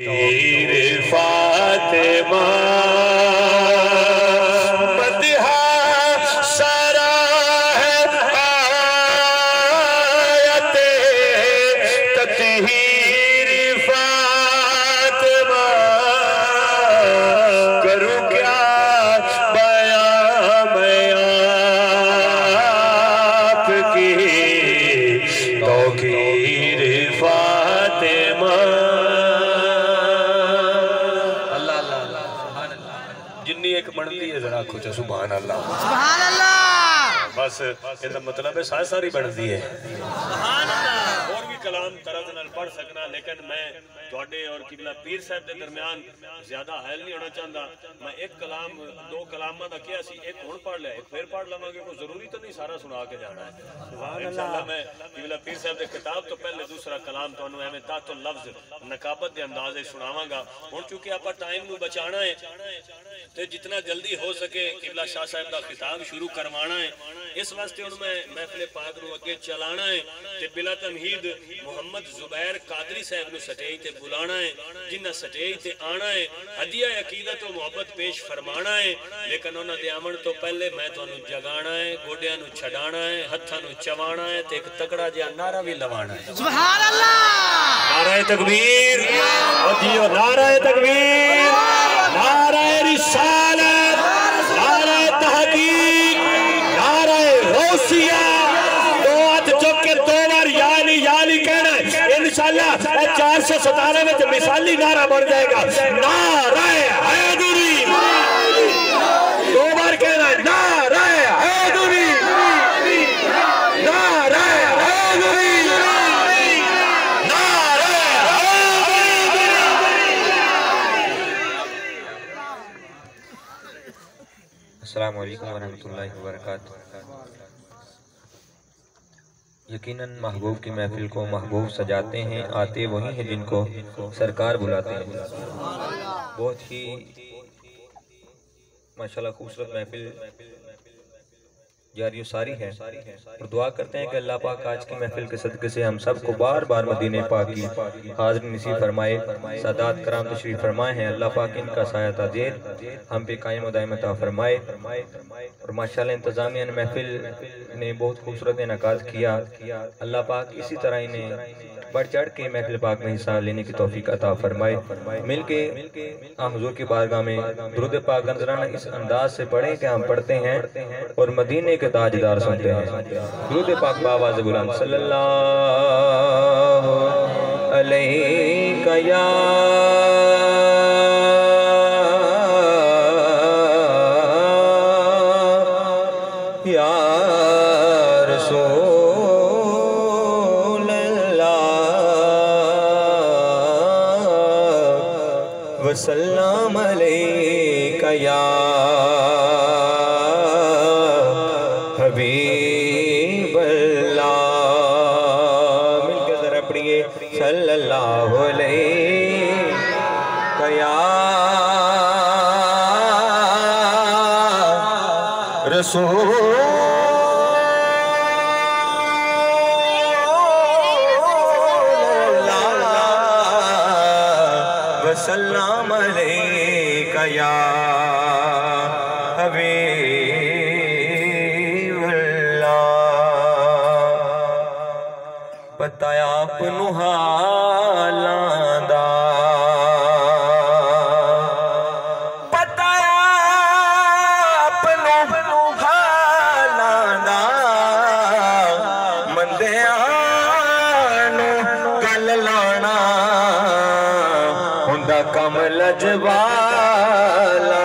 पीर फातिमा। है आयते ततहीर फातिमा? एक बनती है जरा कुछ सुबह अल्लाह बस इनका मतलब है सारी सारी बनती है। कलाम पढ़ सकना लेकिन मैं थोड़े और किबला पीर साहब के दरम्यान ज़्यादा नहीं होना चाहता मैं एक कलाम दो कलामा का किया एक हूँ पढ़ लिया एक फिर पढ़ कोई ज़रूरी तो नहीं सारा सुना के जाना है। मैं किबला पीर साहब के किताब तो दूसरा कलाम तो लफ्ज, नकाबत अंदाजे सुनावगा हूँ क्योंकि आप टाइम को बचा है तो जितना जल्दी हो सके किबला शाह साहब का खिताब शुरू करवा है। इस वास्ते मैं महफले पाक अगे चला है बिला तमहीद मुहम्मद जुबैर कादरी साहब नटेज से बुला है, जिन्हें सटेज से आना है। हदिया अकीदत तो और मुहब्बत पेश फरमा है, लेकिन उन्होंने आवन तो पहले मैं तो जगाना है, गोडिया छड़ा है हथा चवाना है तो एक तकड़ा जहा नारा भी लवाना है। नाराय तकबीर। और नाराय तकबीर। नाराय रिसालत। नाराय तहकीक। नाराय गौसिया दो हाथ चुक के दो बार यानी यानी कहना, इंशाल्लाह ये 417 में मिसाली नारा बन जाएगा। नाराय हैदरी दो बार कहना है नाराय हैदरी नाराय हैदरी अस्सलाम वालेकुम वरहमतुल्लाहि यकीनन महबूब की महफिल को महबूब सजाते हैं, आते वही हैं जिनको सरकार बुलाते हैं। बहुत ही माशाल्लाह खूबसूरत महफिल जारी सारी है। और दुआ करते हैं कि अल्लाह पाक आज की महफिल के सदक़े से हम सबको बार बार मदीने पाक की हाजिर नसीब फरमाए। सादात कराम तशरीफ़ फरमाए हैं। अल्लाह पाक इनका साया ताजेर हम पे कायम दायमता फरमाए। और माशाल्लाह इंतज़ामिया ने महफिल ने बहुत खूबसूरत इनका किया। अल्लाह पाक इसी तरह इन्हें बढ़ चढ़ के महफिल पाक में हिस्सा लेने की तोफ़ी अता फरमाए। मिल के हजूर की बारगाह में दुरुद पाक नजराना इस अंदाज से पढ़े के हम पढ़ते हैं और मदीने के ताजदार सुनते हैं दुरुद पाक बाबा बुलंद, सल्लल्लाहु कया। भला तर सल्लल्लाहु भले कया। रसोला वसलाम या हबीब अल्लाह बताया आपनु हालां दा कम लजवाला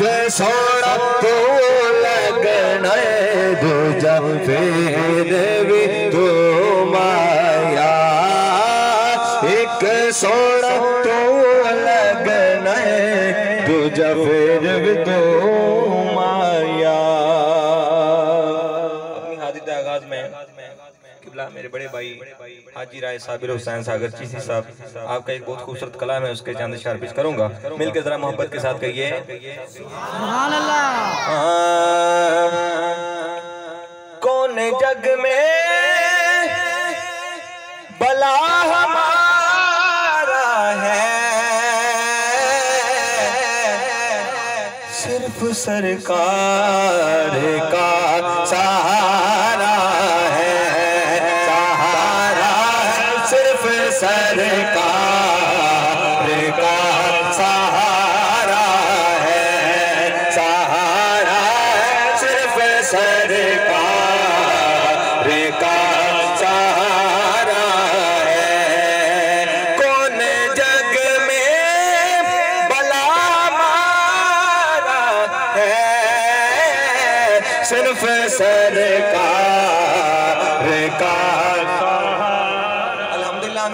एक सोना तो लगना है दूजा आगाज़ में किबला मेरे बड़े भाई हाजी राय साबिर हुसैन सागर चीसी साहब आपका एक बहुत खूबसूरत कलाम है उसके चंद शार पेश करूँगा। मिलकर जरा मोहब्बत के साथ कहिए। कौन जग में बला हमारा है? सिर्फ़ सरकार का सरकार का सहारा है, सहारा सिर्फ़ सरकार का सहारा है। कौन जग में भला मारा है? सिर्फ़ सरकार का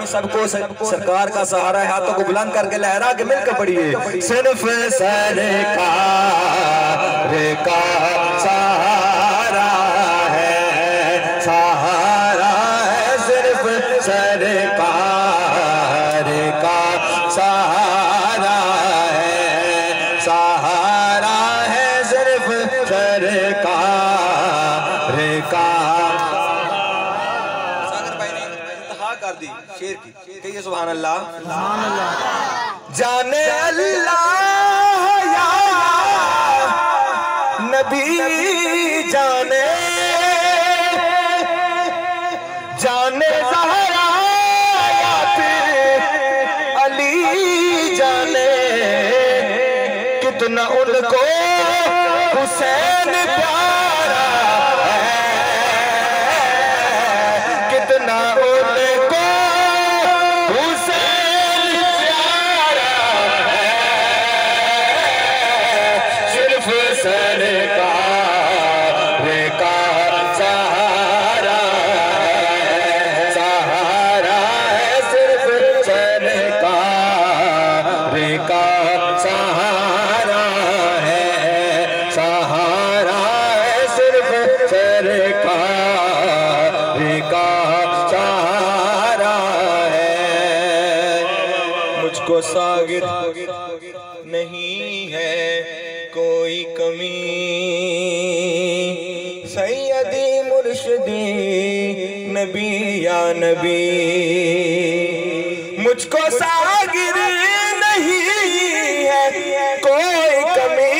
सबको सरकार का सहारा है, हाथों को बुलंद करके लहरा के मिलकर पढ़िए। सिर्फ़ सरकार का सहारा है सहारा है सिर्फ़ सरकार का सहारा है सहारा है सिर्फ़ सरकार सुभान अल्लाह जाने अल्लाह या नबी जाने। जाने जहरा या फिर अली जाने। कितना उनको हुसैन प्यारा नबी मुझको सागिर नहीं है। कोई कमी।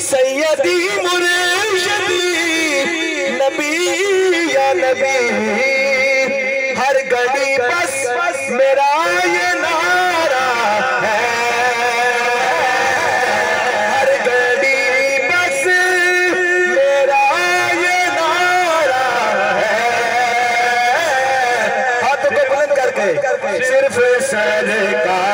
सैयदी मुर्शदी, नबी या नबी। हर घड़ी बस मेरा सिर्फ़ सरकार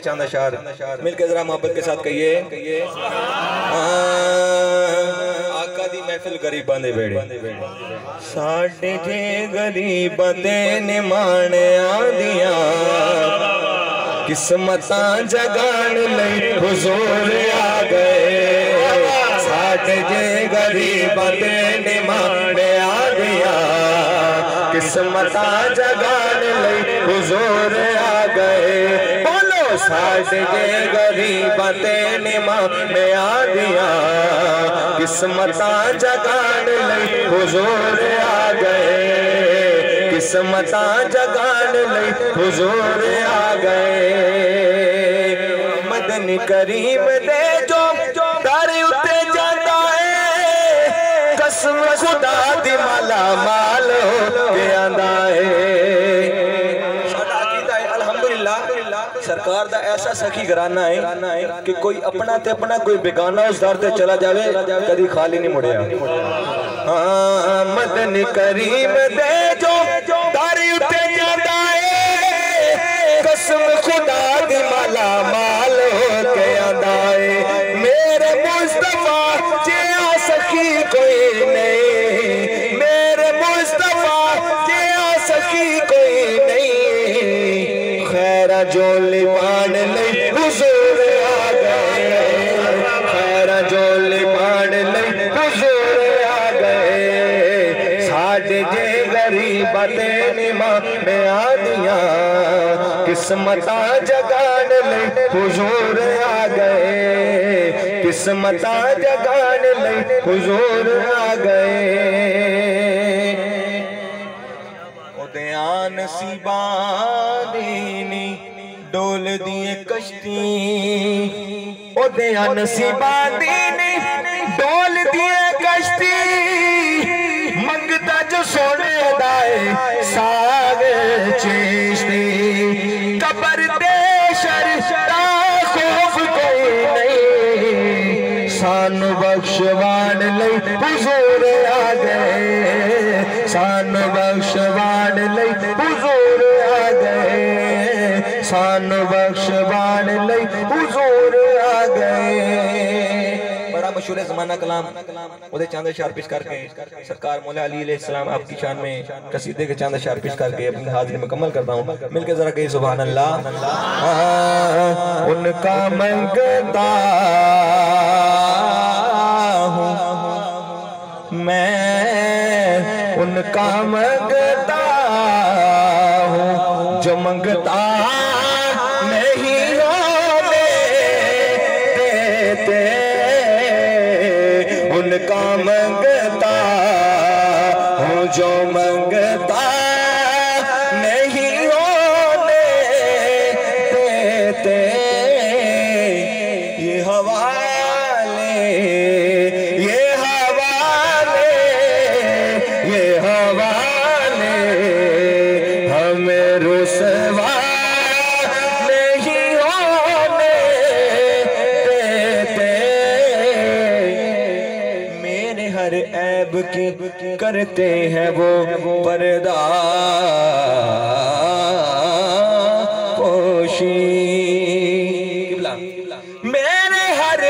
चाँद अशार मिलकर जरा मोहब्बत के साथ कहिए। कहिए आका दी महफिल गरीबां दे बेड़े। साडे जे गरीबां दे निमाणे आदियाँ किस्मतां जगाण लई हुजूर आ गए। साडे जे गरीबां दे निमाणे आदियाँ किस्मतां जगाण लई हुजूर आ गए। साडे जे गरीबां दे निमाणे आदियाँ। किस्मतां जगाण लई हुजूर आ गए। किस्मत जगान लई हुजूर आ गए। मदन करीम दे जो दर उत्ते कसम खुदा दी माला माल हो है अकीदा है। सरकार दा ऐसा सखी घराना है कि कोई अपना ते अपना कोई बेगाना उस दर ते चला जावे, कदी खाली नहीं मुड़े हाँ मदन करीम दे जो दारी उठे जाता है, कसम खुदा दी माला खैरा जोली ले हुजूर आ गए खैरा जोली पान ले हुजूर आ गए साडे जे गरीब ते निमा में आदियाँ किस्मता जगान ले हुजूर आ गए किस्मता जगान ले हुजूर आ गए उद्यान सिबानी डोल दिए कश्ती। उद्यान सिबानी डोल दिए कश्ती। मंगता जो सोने दाए साग चेष्टी कबर दे शर्ता खौफ कोई नहीं। सानू बख्शवान लई हुजूर आ गए। सानू बख्शवान लई हुजूर आ गए। सानू बख्शवान लई हुजूर आ गए। बड़ा मशहूर जमाना कलाम। उदे चाँद शार पेश करके सरकार मौला अली सलाम आपकी शान में कसीदे के चाँद शार पेश करके अपनी हाजिरी मुकम्मल करता हूँ। मिलके जरा कही अल्लाह हाँ, उनका मंगता मैं उनका मंगता हूँ जो करते हैं वो पर्दा। पोशी मेरे हर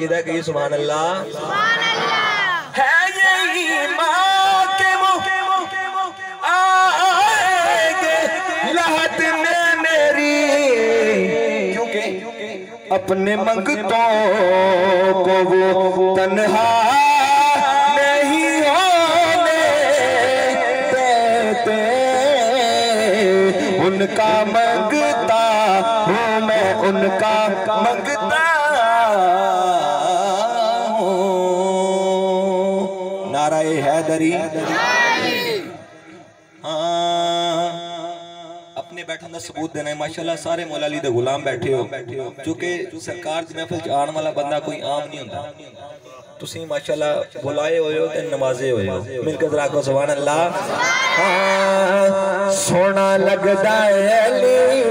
सब का सुभान अल्लाह है के में मेरी। क्योंकि अपने मंगतों को वो तन्हा नहीं होने देते। उनका मंगता हैदरी हाँ अपने बैठन का सबूत देना है माशाल्लाह सारे मौला अली दे गुलाम बैठे हो क्योंकि सरकार ਦੀ महफिल ਚ ਆਉਣ ਵਾਲਾ ਬੰਦਾ ਕੋਈ ਆਮ ਨਹੀਂ ਹੁੰਦਾ ਤੁਸੀਂ ਮਾਸ਼ਾਅੱਲਾ ਬੁਲਾਏ ਹੋਏ ਹੋ ਤੇ ਨਮਾਜ਼ੇ ਹੋਏ ਹੋ ਮਿਲ ਕੇ ਜ਼ਰਾ ਕੋ ਸੁਭਾਨ ਅੱਲਾਹ ਹਾਂ ਸੋਹਣਾ ਲੱਗਦਾ ਏ ਅਲੀ